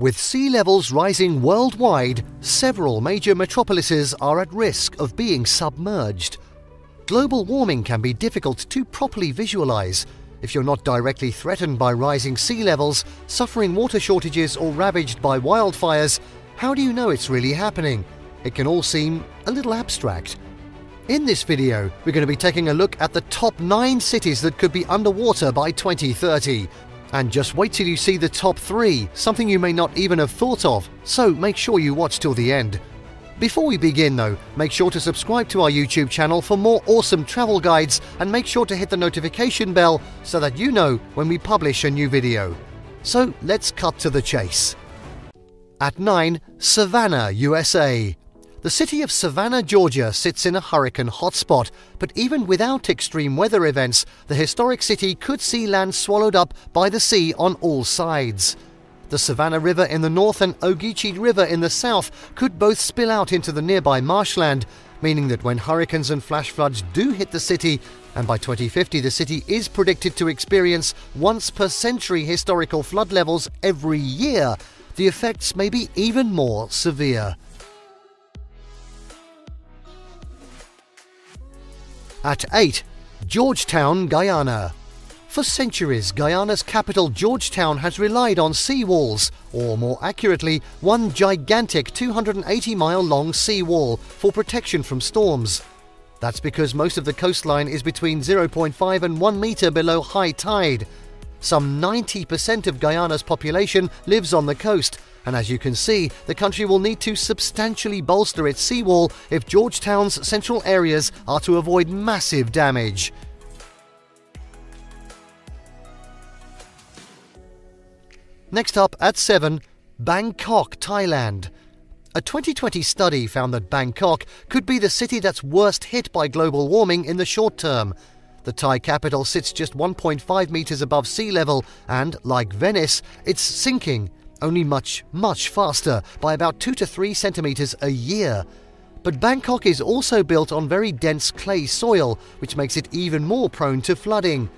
With sea levels rising worldwide, several major metropolises are at risk of being submerged. Global warming can be difficult to properly visualize. If you're not directly threatened by rising sea levels, suffering water shortages, or ravaged by wildfires, how do you know it's really happening? It can all seem a little abstract. In this video, we're going to be taking a look at the top 9 cities that could be underwater by 2030. And just wait till you see the top 3, something you may not even have thought of, so make sure you watch till the end. Before we begin though, make sure to subscribe to our YouTube channel for more awesome travel guides and make sure to hit the notification bell so that you know when we publish a new video. So let's cut to the chase. At 9, Savannah, USA. The city of Savannah, Georgia sits in a hurricane hotspot, but even without extreme weather events, the historic city could see land swallowed up by the sea on all sides. The Savannah River in the north and Ogeechee River in the south could both spill out into the nearby marshland, meaning that when hurricanes and flash floods do hit the city, and by 2050 the city is predicted to experience once per century historical flood levels every year, the effects may be even more severe. At 8, Georgetown, Guyana. For centuries, Guyana's capital Georgetown has relied on seawalls, or more accurately, one gigantic 280 mile long seawall for protection from storms. That's because most of the coastline is between 0.5 and 1 metre below high tide. Some 90% of Guyana's population lives on the coast, and as you can see, the country will need to substantially bolster its seawall if Georgetown's central areas are to avoid massive damage. Next up at 7, Bangkok, Thailand. A 2020 study found that Bangkok could be the city that's worst hit by global warming in the short term. The Thai capital sits just 1.5 metres above sea level, and, like Venice, it's sinking only much, much faster, by about 2 to 3 centimetres a year. But Bangkok is also built on very dense clay soil, which makes it even more prone to flooding.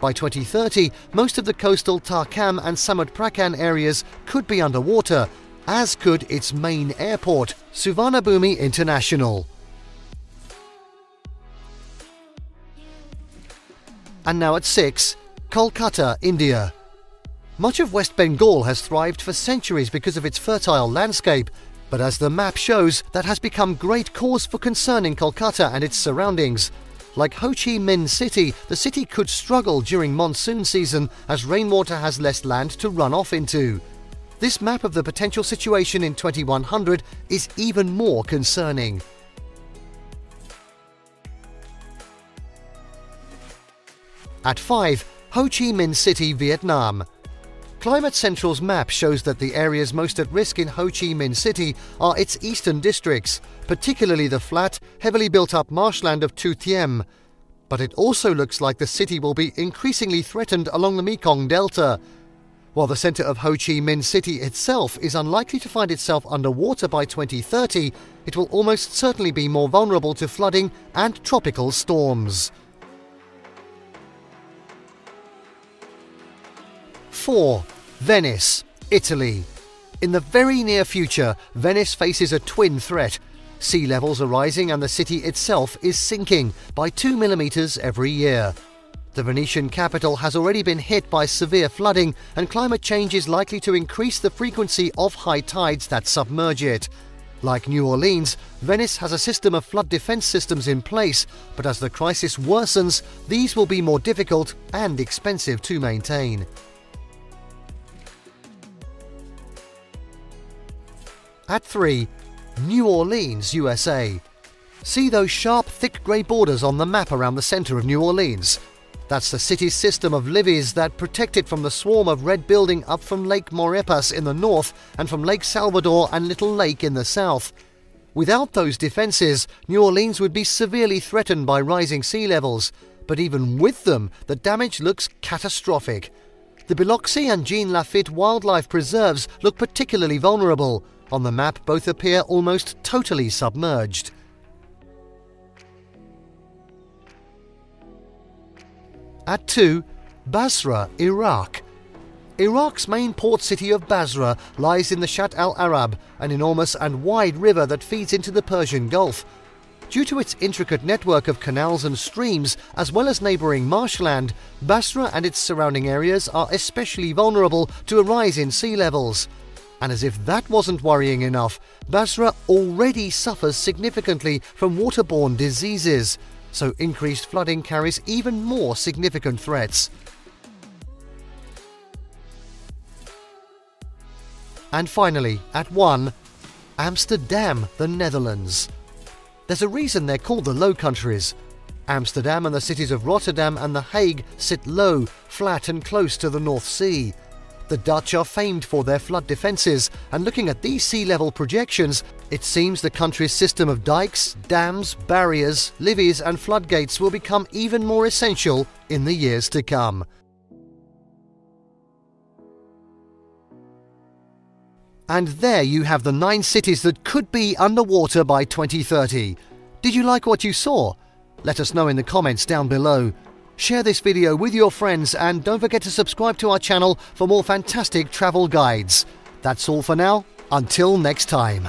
By 2030, most of the coastal Ta Kham and Samut Prakan areas could be underwater, as could its main airport, Suvarnabhumi International. And now at 6, Kolkata, India. Much of West Bengal has thrived for centuries because of its fertile landscape, but as the map shows, that has become great cause for concern in Kolkata and its surroundings. Like Ho Chi Minh City, the city could struggle during monsoon season as rainwater has less land to run off into. This map of the potential situation in 2100 is even more concerning. At 5, Ho Chi Minh City, Vietnam. Climate Central's map shows that the areas most at risk in Ho Chi Minh City are its eastern districts, particularly the flat, heavily built up marshland of Tu Thiem. But it also looks like the city will be increasingly threatened along the Mekong Delta. While the centre of Ho Chi Minh City itself is unlikely to find itself underwater by 2030, it will almost certainly be more vulnerable to flooding and tropical storms. 4. Venice, Italy. In the very near future, Venice faces a twin threat. Sea levels are rising and the city itself is sinking by 2 millimetres every year. The Venetian capital has already been hit by severe flooding, and climate change is likely to increase the frequency of high tides that submerge it. Like New Orleans, Venice has a system of flood defense systems in place, but as the crisis worsens, these will be more difficult and expensive to maintain. At 3, New Orleans, USA. See those sharp, thick grey borders on the map around the centre of New Orleans? That's the city's system of levees that protect it from the swarm of red building up from Lake Maurepas in the north and from Lake Salvador and Little Lake in the south. Without those defences, New Orleans would be severely threatened by rising sea levels, but even with them, the damage looks catastrophic. The Biloxi and Jean Lafitte wildlife preserves look particularly vulnerable, on the map, both appear almost totally submerged. At 2, Basra, Iraq. Iraq's main port city of Basra lies in the Shatt al Arab, an enormous and wide river that feeds into the Persian Gulf. Due to its intricate network of canals and streams, as well as neighbouring marshland, Basra and its surrounding areas are especially vulnerable to a rise in sea levels. And as if that wasn't worrying enough, Basra already suffers significantly from waterborne diseases, so increased flooding carries even more significant threats. And finally, at 1, Amsterdam, the Netherlands. There's a reason they're called the Low Countries. Amsterdam and the cities of Rotterdam and The Hague sit low, flat, and close to the North Sea. The Dutch are famed for their flood defences, and looking at these sea level projections, it seems the country's system of dikes, dams, barriers, levees, and floodgates will become even more essential in the years to come. And there you have the nine cities that could be underwater by 2030. Did you like what you saw? Let us know in the comments down below. Share this video with your friends and don't forget to subscribe to our channel for more fantastic travel guides. That's all for now. Until next time.